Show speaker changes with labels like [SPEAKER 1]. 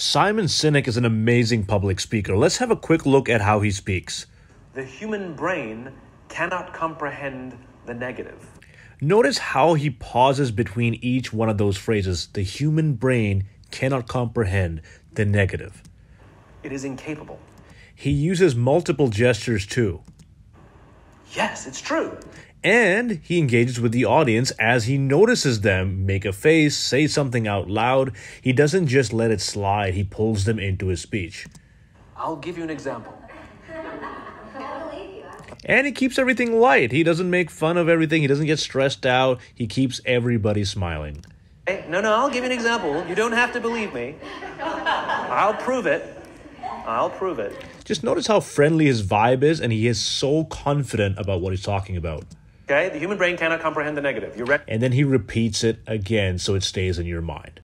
[SPEAKER 1] Simon Sinek is an amazing public speaker. Let's have a quick look at how he speaks.
[SPEAKER 2] The human brain cannot comprehend the negative.
[SPEAKER 1] Notice how he pauses between each one of those phrases. The human brain cannot comprehend the negative.
[SPEAKER 2] It is incapable.
[SPEAKER 1] He uses multiple gestures too.
[SPEAKER 2] Yes, it's true.
[SPEAKER 1] And he engages with the audience as he notices them make a face, say something out loud. He doesn't just let it slide, he pulls them into his speech.
[SPEAKER 2] I'll give you an example.
[SPEAKER 1] And he keeps everything light. He doesn't make fun of everything, he doesn't get stressed out. He keeps everybody smiling.
[SPEAKER 2] Hey, no, no, I'll give you an example. You don't have to believe me. I'll prove it. I'll prove it.
[SPEAKER 1] Just notice how friendly his vibe is, and he is so confident about what he's talking about.
[SPEAKER 2] Okay? The human brain cannot comprehend the negative. You ready?
[SPEAKER 1] And then he repeats it again so it stays in your mind.